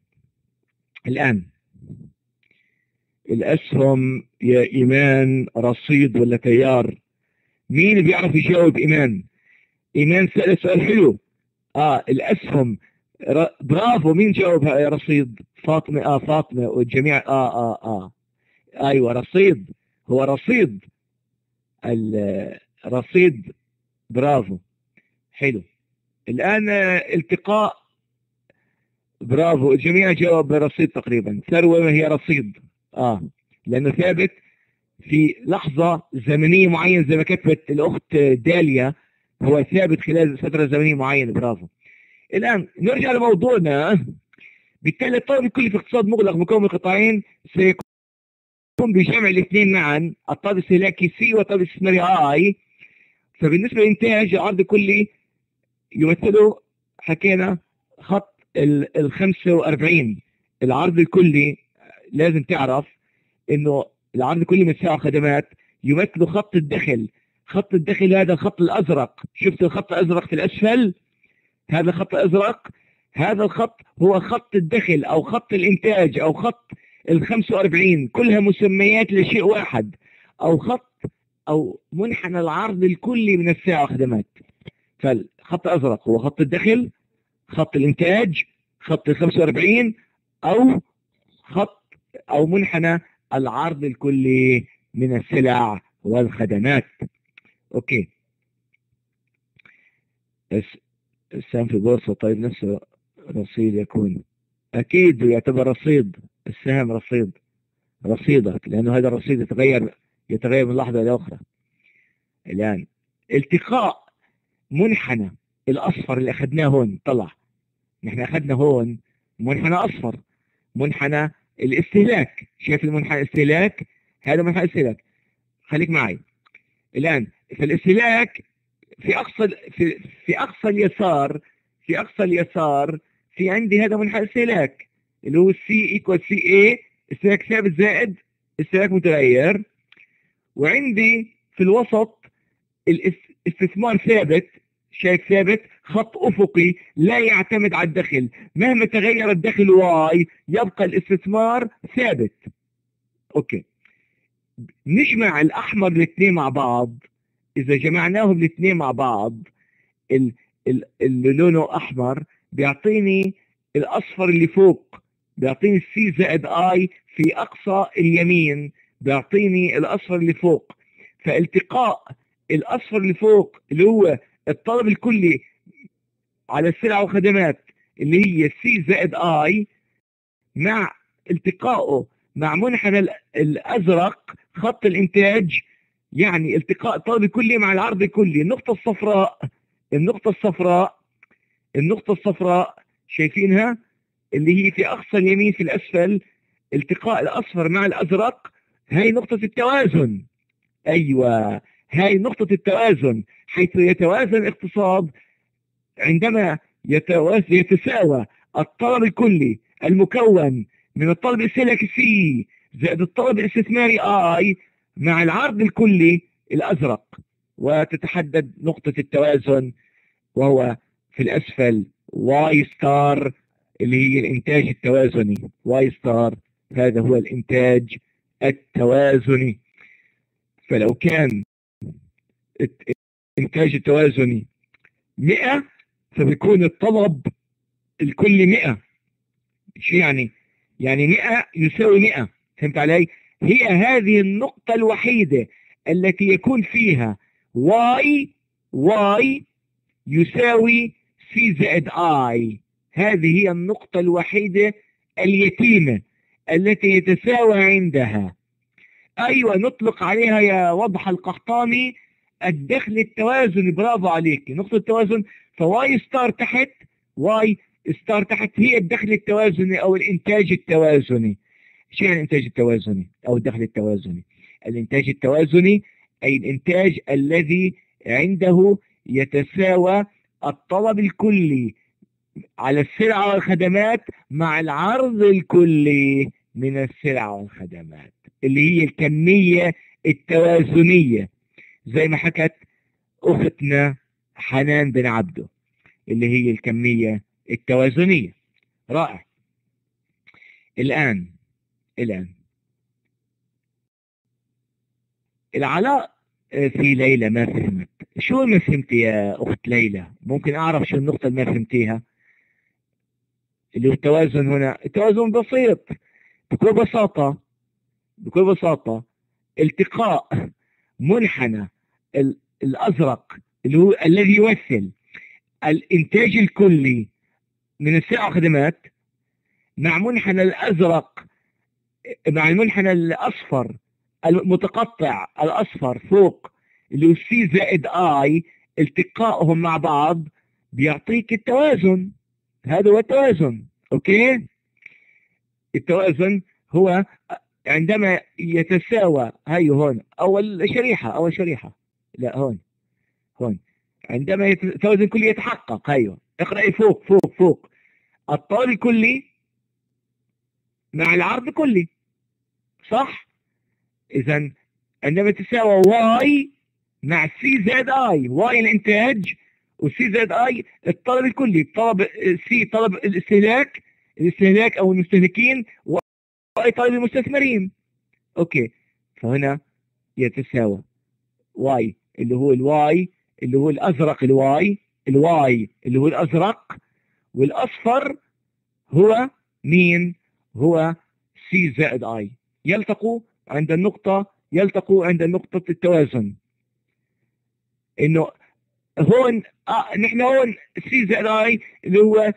الآن. الأسهم يا إيمان رصيد ولا تيار؟ مين بيعرف يجاوب إيمان؟ إيمان سأل سؤال حلو. آه الأسهم برافو مين جاوب يا رصيد. فاطمة آه فاطمة والجميع آه آه آه. أيوة رصيد. هو رصيد. الرصيد برافو. حلو. الآن التقاء. برافو. الجميع جاوب برصيد تقريبا. ثروة هي رصيد. آه. لأنه ثابت في لحظة زمنية معينة زي ما كتبت الأخت داليا هو ثابت خلال فترة زمنية معينة. برافو. الآن نرجع لموضوعنا. بالتالي الطالب الكلي في اقتصاد مغلق مكون من قطاعين سيكون بجمع الاثنين معا الطالب الاستهلاكي سي والطالب الاستثماري اي فبالنسبة للانتاج العرض الكلي يمثله حكينا خط ال 45 العرض الكلي لازم تعرف إنه العرض الكلي من سعر خدمات يمثل خط الدخل. خط الدخل هذا الخط الأزرق. شفت الخط الأزرق في الأسفل؟ هذا الخط الأزرق هذا الخط هو خط الدخل أو خط الإنتاج أو خط ال 45 كلها مسميات لشيء واحد. أو خط أو منحنى العرض الكلي من الساعة وخدمات فالخط الأزرق هو خط الدخل. خط الإنتاج خط ال 45 أو خط أو منحنى العرض الكلي من السلع والخدمات. أوكي. السهم في بورصة طيب نفسه رصيد يكون. أكيد يعتبر رصيد السهم رصيد رصيدك لأنه هذا الرصيد يتغير يتغير من لحظة إلى أخرى. الآن التقاء منحنى الأصفر اللي أخذناه هون طلع. نحن أخذنا هون منحنى أصفر منحنى الاستهلاك. شايف المنحنى الاستهلاك؟ هذا منحنى الاستهلاك. خليك معي. الآن في الاستهلاك في أقصى في, في أقصى اليسار في أقصى اليسار في عندي هذا منحنى الاستهلاك اللي هو C equal C A استهلاك ثابت زائد استهلاك متغير. وعندي في الوسط الاستثمار ثابت شايف ثابت خط أفقي لا يعتمد على الدخل. مهما تغير الدخل Y يبقى الاستثمار ثابت. okay. نجمع الأحمر الاثنين مع بعض. إذا جمعناهم الاثنين مع بعض اللي لونه أحمر بيعطيني الأصفر اللي فوق بيعطيني C زائد I في أقصى اليمين بيعطيني الأصفر اللي فوق. فالتقاء الأصفر اللي فوق اللي هو الطلب الكلي على السلع والخدمات اللي هي C زائد I مع التقائه مع منحنى الأزرق خط الإنتاج يعني التقاء الطلب الكلي مع العرض الكلي. النقطة الصفراء النقطة الصفراء النقطة الصفراء شايفينها؟ اللي هي في أقصى اليمين في الأسفل التقاء الأصفر مع الأزرق هاي نقطة التوازن. أيوة هاي نقطة التوازن. حيث يتوازن الاقتصاد عندما يتساوى الطلب الكلي المكون من الطلب الاستهلاكي سي زائد الطلب الاستثماري اي مع العرض الكلي الأزرق. وتتحدد نقطة التوازن وهو في الأسفل Y star اللي هي الإنتاج التوازني. Y star هذا هو الإنتاج التوازني. فلو كان الانتاج التوازني 100 فبيكون الطلب الكلي 100 شو يعني؟ يعني 100 يساوي 100 فهمت علي؟ هي هذه النقطة الوحيدة التي يكون فيها y y يساوي c زائد i. هذه هي النقطة الوحيدة اليتيمة التي يتساوى عندها. أيوة نطلق عليها يا وضح القحطاني. الدخل التوازني برافو عليك. نقطة التوازن ف Y star تحت Y star تحت هي الدخل التوازني أو الإنتاج التوازني. شو يعني الإنتاج التوازني أو الدخل التوازني؟ الإنتاج التوازني أي الإنتاج الذي عنده يتساوى الطلب الكلي على السلع والخدمات مع العرض الكلي من السلع والخدمات اللي هي الكمية التوازنية. زي ما حكت أختنا حنان بن عبده اللي هي الكمية التوازنية. رائع. الآن الآن. العلاء في ليلى ما فهمت. شو ما فهمت يا أخت ليلى؟ ممكن أعرف شو النقطة اللي ما فهمتيها؟ اللي هو التوازن هنا. التوازن بسيط. بكل بساطة بكل بساطة التقاء منحنى الأزرق اللي هو الذي يمثل الإنتاج الكلي من السلع والخدمات مع منحنى الأزرق مع المنحنى الأصفر المتقطع الأصفر فوق اللي هو سي زائد آي التقائهم مع بعض بيعطيك التوازن. هذا هو التوازن أوكي؟ التوازن هو عندما يتساوى هاي هون أول شريحة أول شريحة. لا هون هون. عندما التوازن الكلي يتحقق أيوه. اقرأي فوق فوق فوق. الطول الكلي مع العرض الكلي صح؟ اذا عندما تساوى واي مع سي زائد آي واي الانتاج وسي زائد آي الطلب الكلي طلب سي طلب الاستهلاك الاستهلاك أو المستهلكين و I طلب المستثمرين. أوكي. فهنا يتساوى Y. اللي هو ال Y اللي هو الأزرق ال Y ال Y اللي هو الأزرق والأصفر هو مين؟ هو C زائد I يلتقوا عند النقطة يلتقوا عند نقطة التوازن. إنه هون آه نحن هون C زائد I اللي هو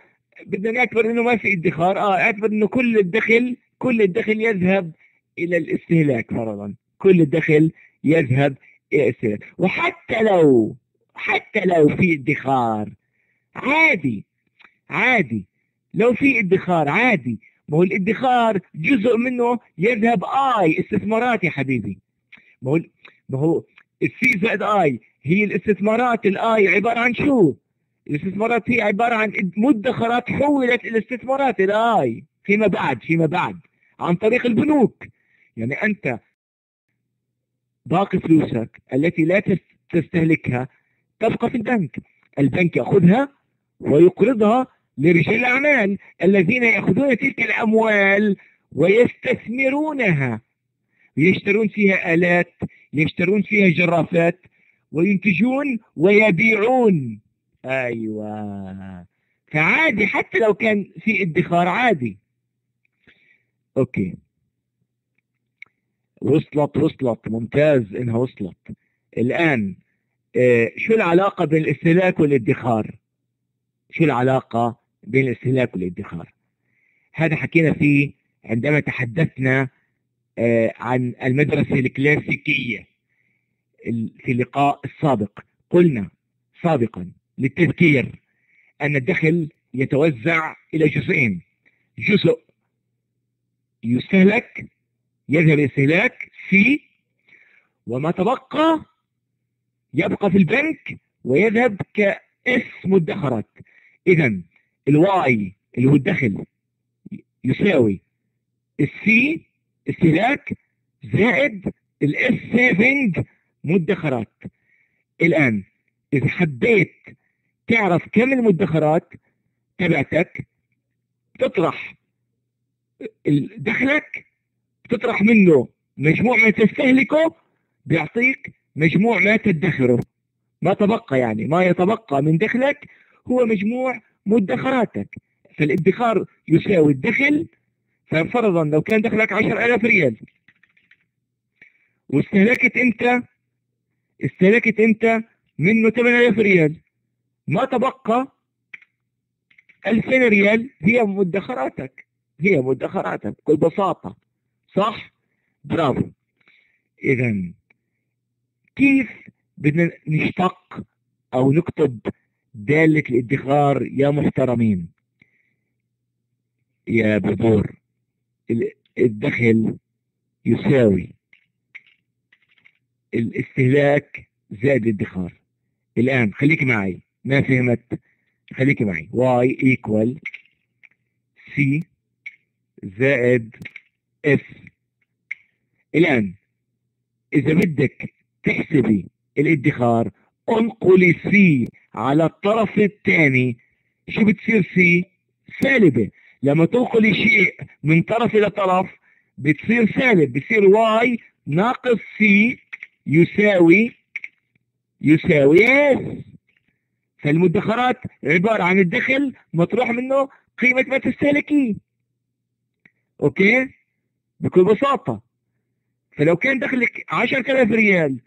بدنا نعتبر إنه ما في ادخار. آه اعتبر إنه كل الدخل كل الدخل يذهب إلى الاستهلاك فرضا. كل الدخل يذهب وحتى لو حتى لو في ادخار عادي عادي. لو في ادخار عادي. ما هو الادخار جزء منه يذهب I استثمارات يا حبيبي. ما هو ما هو السي زائد آي هي الاستثمارات الاي عبارة عن شو؟ الاستثمارات هي عبارة عن مدخرات حولت إلى استثمارات ال I فيما بعد فيما بعد. عن طريق البنوك. يعني أنت باقي فلوسك التي لا تستهلكها تبقى في البنك. البنك يأخذها ويقرضها لرجال الأعمال الذين يأخذون تلك الأموال ويستثمرونها. يشترون فيها آلات يشترون فيها جرافات وينتجون ويبيعون. أيوة. فعادي حتى لو كان في ادخار عادي. أوكي. وصلت وصلت. ممتاز إنها وصلت. الآن آه، شو العلاقة بين الاستهلاك والادخار؟ شو العلاقة بين الاستهلاك والادخار؟ هذا حكينا فيه عندما تحدثنا آه، عن المدرسة الكلاسيكية في اللقاء السابق. قلنا سابقا للتذكير أن الدخل يتوزع إلى جزئين. جزء يستهلك يذهب الاستهلاك في وما تبقى يبقى في البنك ويذهب ك S مدخرات إذا ال Y اللي هو الدخل يساوي ال C استهلاك زائد ال S saving مدخرات الآن إذا حبيت تعرف كم المدخرات تبعتك تطرح دخلك تطرح منه مجموع ما تستهلكه بيعطيك مجموع ما تدخره. ما تبقى يعني ما يتبقى من دخلك هو مجموع مدخراتك. فالادخار يساوي الدخل ففرضا لو كان دخلك 10000 ريال. واستهلكت أنت استهلكت أنت منه 8000 ريال. ما تبقى 2000 ريال هي مدخراتك. هي مدخراتك بكل بساطة صح؟ برافو. اذا كيف بدنا نشتق أو نكتب دالة الادخار يا محترمين؟ يا بدور. الدخل يساوي. الاستهلاك زائد الادخار. الآن خليك معي. ما فهمت؟ خليك معي. Y equal C زائد S الآن إذا بدك تحسبي الادخار انقلي C على الطرف الثاني. شو بتصير C سالبة. لما تنقلي شيء من طرف إلى طرف بتصير سالب. بتصير Y ناقص C يساوي يساوي S فالمدخرات عبارة عن الدخل مطروح منه قيمة ما تستهلكيه أوكي؟ بكل بساطة. فلو كان دخلك 10000 ريال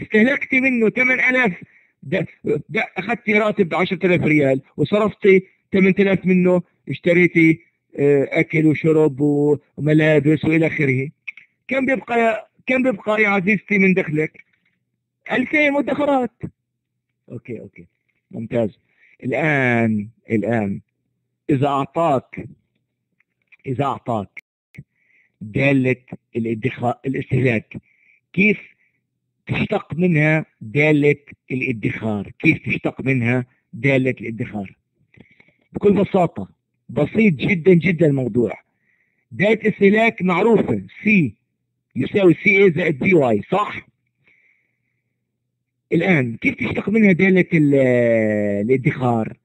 واستهلكتي منه 8000 ده ده راتب ب 10000 ريال وصرفتي 8000 منه اشتريتي آه، أكل وشرب وملابس وإلى آخره. كم بيبقى كم بيبقى يا عزيزتي من دخلك؟ 2000 مدخرات. أوكي أوكي. ممتاز. الآن الآن إذا أعطاك إذا أعطاك دالة الاستهلاك كيف تشتق منها دالة الادخار؟ كيف تشتق منها دالة الادخار؟ بكل بساطة بسيط جدا جدا الموضوع. دالة استهلاك معروفة C يساوي C A زائد B Y صح؟ الآن كيف تشتق منها دالة الادخار؟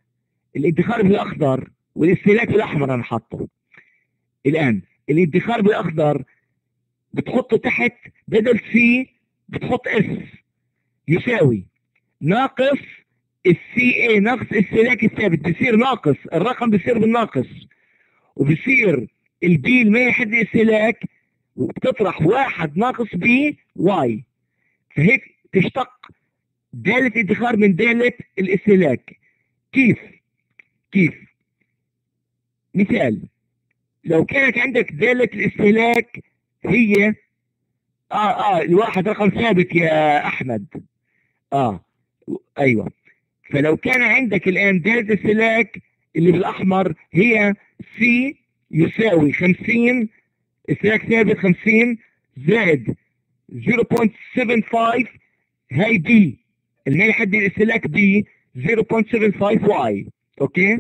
الادخار بالاخضر والإستهلاك بالاحمر أنا حاطه. الآن الادخار بالاخضر بتحط تحت بدل سي بتحط اس يساوي. ناقص السي اي ناقص الاستهلاك الثابت بصير ناقص الرقم بصير بالناقص. وبصير ال B ميل حد الاستهلاك وبتطرح واحد ناقص B Y فهيك تشتق دالة ادخار من دالة الاستهلاك كيف؟ كيف؟ مثال. لو كانت عندك دالة الاستهلاك هي آه آه الواحد رقم ثابت يا أحمد. آه أيوه. فلو كان عندك الآن دالة الاستهلاك اللي بالاحمر هي سي يساوي 50 استهلاك ثابت 50 زائد 0.75 هاي B الميل حد الاستهلاك B 0.75 Y. أوكي؟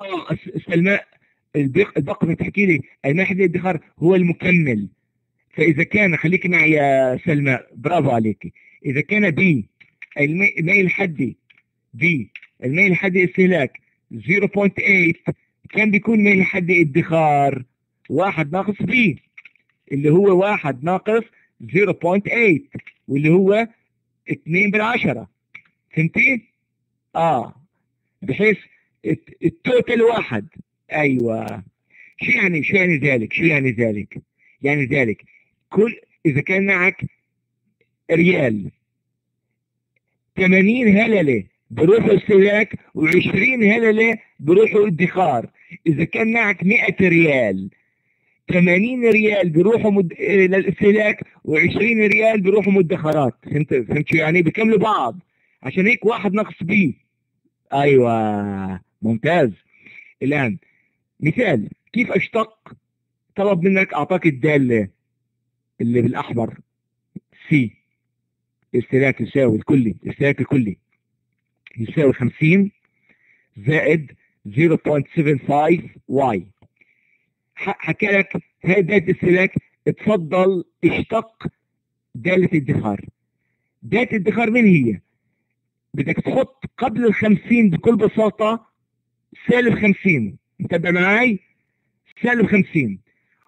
آه سلماء البقى بتحكي لي الميل حد الادخار هو المكمل. فإذا كان خليك معي يا سلماء برافو عليك إذا كان B الميل حدي B الميل حدي استهلاك 0.8 كان بيكون ميل حدي ادخار. واحد ناقص B اللي هو واحد ناقص 0.8 واللي هو 2 بالعشرة. فهمتي؟ آه. بحيث التوتال واحد. أيوه. شو يعني شو يعني ذلك؟ شو يعني ذلك؟ يعني ذلك. كل إذا كان معك ريال 80 هللة بروحوا استهلاك و20 هللة بروحوا ادخار إذا كان معك 100 ريال 80 ريال بيروحوا مد... للاستهلاك و20 ريال بيروحوا مدخرات. فهمت فهمت شو يعني؟ بيكملوا بعض عشان هيك واحد ناقص B أيوه. ممتاز. الآن مثال كيف أشتق؟ طلب منك أعطاك الداله اللي بالأحمر C الاستهلاك يساوي الكلي الاستهلاك الكلي. يساوي 50 زائد 0.75 Y. حكى لك هاي دالة الاستهلاك اتفضل اشتق دالة الادخار. دالة الادخار مين هي؟ بدك تحط قبل ال 50 بكل بساطة سالب 50 متابع معاي؟ سالب 50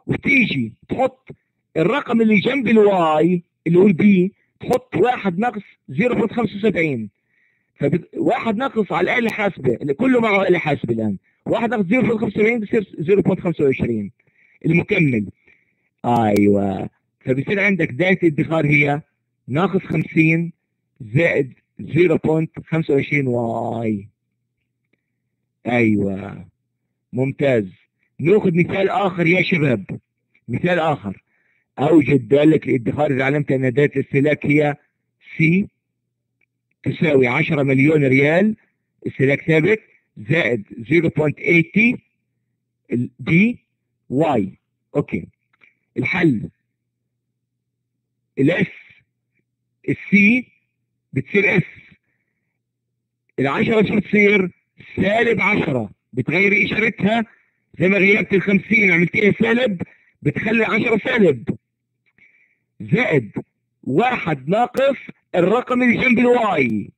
وتيجي تحط الرقم اللي جنب ال Y اللي هو ال b تحط واحد ناقص 0.75 فب... واحد ناقص على الآلة الحاسبة اللي كله معه اله حاسبة الآن. واحد ناقص 0.75 بصير 0.25 المكمل. أيوة. فبصير عندك دايرة الادخار هي ناقص 50 زائد 0.25 واي. أيوة. ممتاز. ناخذ مثال آخر يا شباب. مثال آخر. أوجد دالة الادخار إذا علمت أن دالة الاستهلاك هي C تساوي 10 مليون ريال. استهلاك ثابت. زائد 0.80 D Y okay. الحل. الاس السي بتصير اس العشرة شو بتصير سالب عشرة. بتغيري إشارتها زي ما غيرت الخمسين عملتيها سالب بتخلي عشرة سالب. زائد واحد ناقص الرقم اللي جنب ال Y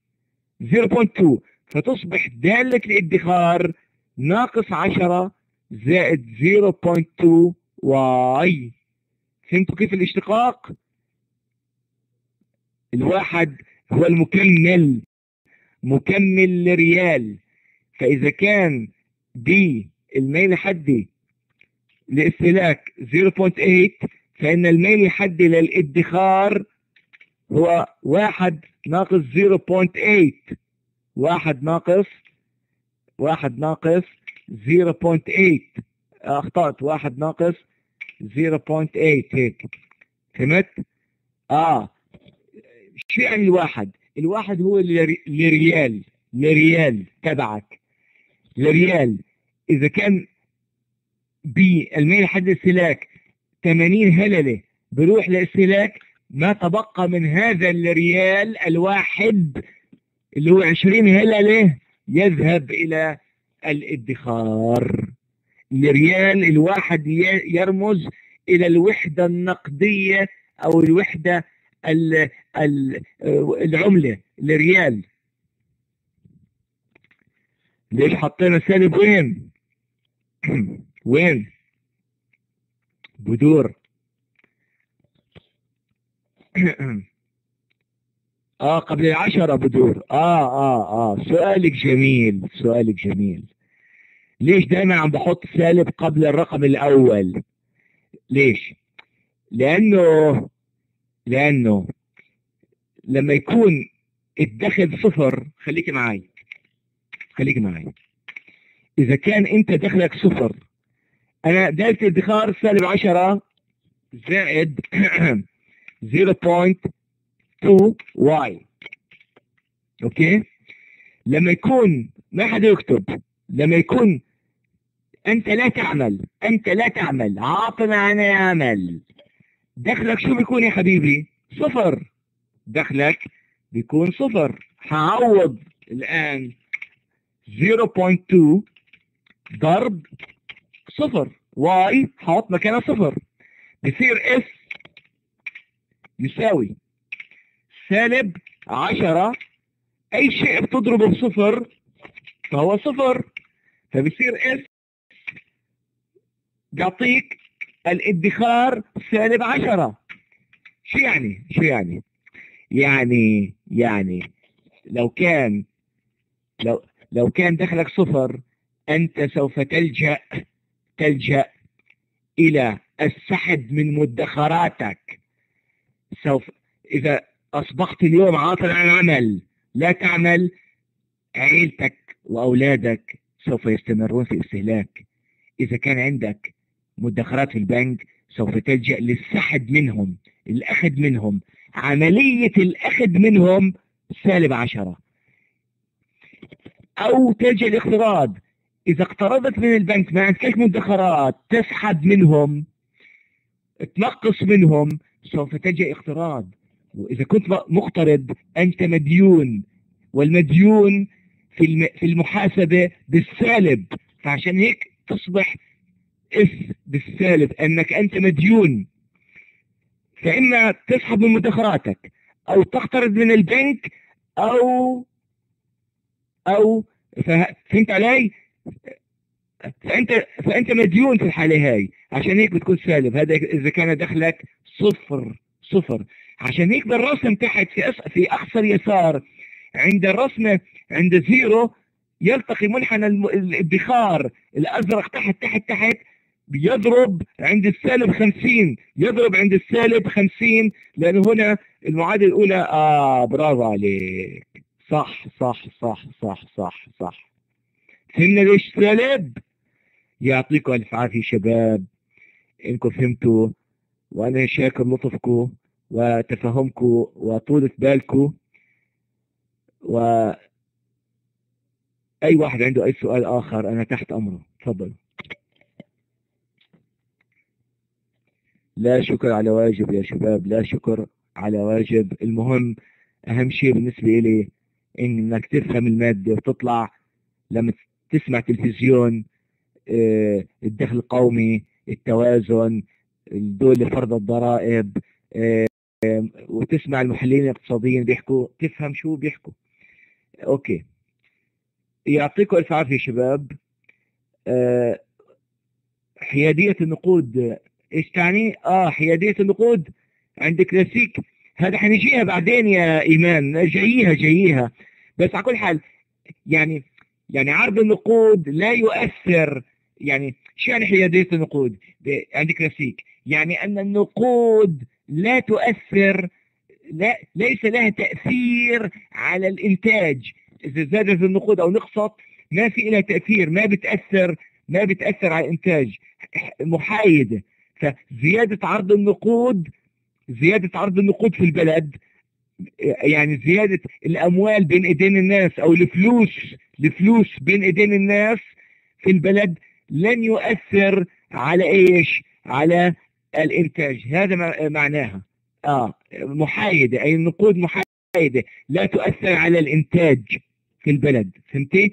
0.2 فتصبح دالة الادخار ناقص 10 زائد 0.2 Y. فهمتوا كيف الاشتقاق؟ الواحد هو المكمل مكمل لريال فإذا كان بي الميل الحدي لاستهلاك 0.8 فإن الميل الحدي للادخار هو واحد ناقص 0.8 واحد ناقص واحد ناقص 0.8 أخطأت واحد ناقص 0.8 هيك. فهمت؟ آه. شو يعني الواحد؟ الواحد هو الريال الريال تبعك. الريال إذا كان بالميل حد السلاك 80 هللة بروح للسلاك ما تبقى من هذا الريال الواحد اللي هو 20 هللة يذهب إلى الادخار. الريال الواحد يرمز إلى الوحدة النقدية أو الوحدة العملة الريال. ليش حطينا سالب وين؟ وين؟ بدور. آه قبل العشرة بدور. آه آه آه. سؤالك جميل سؤالك جميل. ليش دايما عم بحط سالب قبل الرقم الأول؟ ليش؟ لأنه لأنه لما يكون الدخل صفر خليك معي خليك معي. إذا كان أنت دخلك صفر أنا دائرة الادخار سالب 10 زائد 0.2 واي. Okay؟ لما يكون ما حدا يكتب لما يكون أنت لا تعمل أنت لا تعمل عاطل عن يعمل دخلك شو بيكون يا حبيبي؟ صفر دخلك بيكون صفر هعوض الآن. 0.2 ضرب صفر. Y حاط مكانها صفر. بصير S يساوي سالب عشرة. أي شيء بتضربه بصفر فهو صفر. فبصير اس بيعطيك الادخار سالب عشرة. شو يعني؟ شو يعني؟ يعني يعني لو كان لو لو كان دخلك صفر أنت سوف تلجأ تلجأ إلى السحب من مدخراتك. سوف إذا أصبحت اليوم عاطل عن عمل لا تعمل عيلتك وأولادك سوف يستمرون في استهلاك. إذا كان عندك مدخرات في البنك سوف تلجأ للسحب منهم الأخذ منهم عملية الأخذ منهم سالب عشرة. أو تلجأ الاقتراض إذا اقترضت من البنك ما عندكش مدخرات تسحب منهم تنقص منهم سوف تلجأ اقتراض. وإذا كنت مقترض أنت مديون. والمديون في في المحاسبة بالسالب. فعشان هيك تصبح اس بالسالب أنك أنت مديون. فإما تسحب من مدخراتك أو تقترض من البنك أو أو فهمت علي؟ فأنت فأنت مديون في الحالة هاي. عشان هيك بتكون سالب. هذا إذا كان دخلك صفر صفر. عشان هيك بالرسم تحت في أس... في اقصى اليسار عند الرسمه عند زيرو يلتقي منحنى الادخار. الأزرق تحت تحت تحت. بيضرب عند السالب 50 يضرب عند السالب 50 لأنه هنا المعادلة الأولى. آه برافو عليك. صح صح صح صح صح صح. فهمنا ليش يعطيكم ألف عافية شباب. إنكم فهمتوا وأنا شاكر لطفكم وتفهمكم وطولة بالكم. و أي واحد عنده أي سؤال آخر أنا تحت امره تفضل. لا شكر على واجب يا شباب لا شكر على واجب. المهم أهم شيء بالنسبة لي إنك تفهم المادة وتطلع لما تسمع تلفزيون آه الدخل القومي التوازن دول فرض الضرائب آه وتسمع المحللين الاقتصاديين بيحكوا تفهم شو بيحكوا. أوكي. يعطيكم ألف عافية شباب. آه حيادية النقود. إيش تعني؟ آه حيادية النقود. عند كلاسيك هذا حنجيها بعدين يا إيمان. جاييها جاييها. بس على كل حال يعني يعني عرض النقود لا يؤثر. يعني شو يعني حيادية النقود؟ عند كلاسيك يعني أن النقود لا تؤثر لا ليس لها تأثير على الإنتاج. إذا زادت النقود أو نقصت ما في لها تأثير ما بتأثر ما بتأثر على الإنتاج. محايدة. فزيادة عرض النقود زيادة عرض النقود في البلد يعني زيادة الأموال بين إيدين الناس أو الفلوس الفلوس بين إيدين الناس في البلد لن يؤثر على إيش؟ على الإنتاج. هذا معناها. آه محايدة أي النقود محايدة لا تؤثر على الإنتاج في البلد. فهمتي؟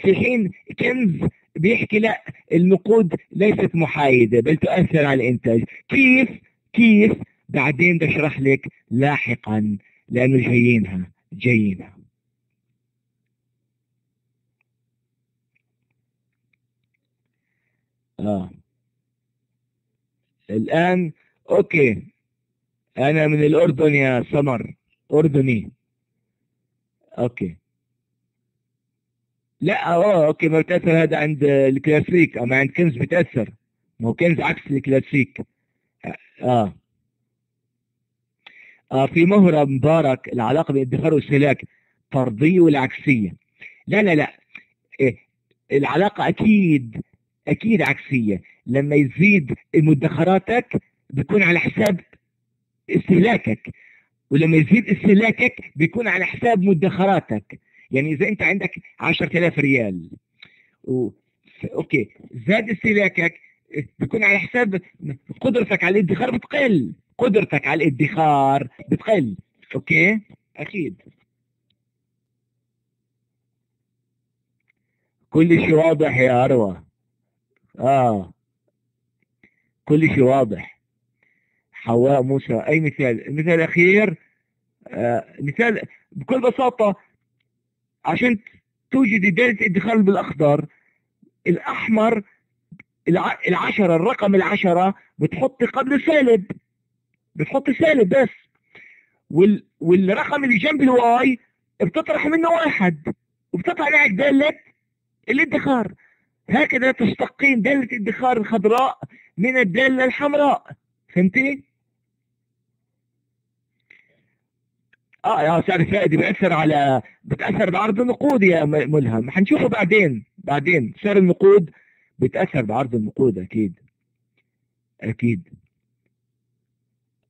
في حين كنز بيحكي لا النقود ليست محايدة بل تؤثر على الإنتاج. كيف؟ كيف؟ بعدين بشرح لك لاحقا لأنه جايينها جايينها. آه. الآن أوكي. أنا من الأردن يا سمر. أردني. Okay. لا آه okay. ما بتأثر هذا عند الكلاسيك. أما عند كينز بتأثر. ما هو كينز عكس الكلاسيك. آه. في مهرة مبارك العلاقة بين الادخار والاستهلاك طردية ولا عكسية لا لا لا. إيه العلاقة أكيد أكيد عكسية. لما يزيد مدخراتك بيكون على حساب استهلاكك ولما يزيد استهلاكك بيكون على حساب مدخراتك. يعني إذا أنت عندك 10000 ريال و... okay زاد استهلاكك بيكون على حساب قدرتك على الادخار بتقل. قدرتك على الادخار. بتقل okay؟ أكيد. كل شيء واضح يا أروى. آه. كل شيء واضح. حواء موسى أي مثال. المثال الأخير آه مثال بكل بساطة عشان توجد دائرة ادخال بالأخضر الأحمر العشرة الرقم العشرة بتحط قبل سالب بتحط سالب بس. وال... والرقم اللي جنب الواي بتطرح منه واحد وبتطلع معك دالة الادخار. هكذا تشتقين دالة الادخار الخضراء من الدالة الحمراء. فهمتي؟ آه يا سعر الفائدة بيأثر على بتأثر بعرض النقود يا ملهم. حنشوفه بعدين بعدين. سعر النقود بتأثر بعرض النقود أكيد. أكيد.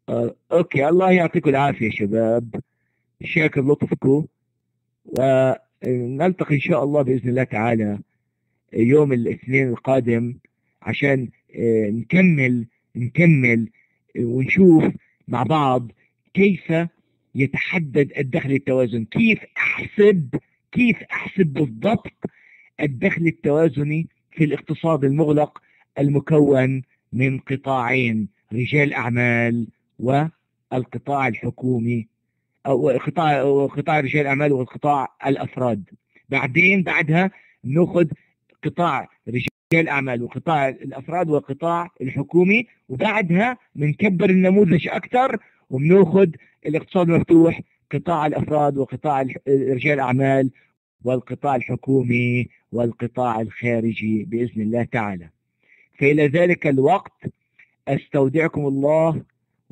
آه، أوكي الله يعطيكم العافية شباب. شاكر لطفكم ونلتقي إن شاء الله بإذن الله تعالى يوم الاثنين القادم عشان آه، نكمل نكمل ونشوف مع بعض كيف يتحدد الدخل التوازن كيف أحسب كيف أحسب بالضبط الدخل التوازني في الاقتصاد المغلق المكون من قطاعين رجال أعمال والقطاع الحكومي أو قطاع قطاع رجال الأعمال وقطاع الأفراد. بعدين بعدها نأخذ قطاع رجال الأعمال وقطاع الأفراد والقطاع الحكومي وبعدها بنكبر النموذج أكثر وبناخذ الاقتصاد المفتوح قطاع الأفراد وقطاع رجال الأعمال والقطاع الحكومي والقطاع الخارجي بإذن الله تعالى. فإلى ذلك الوقت أستودعكم الله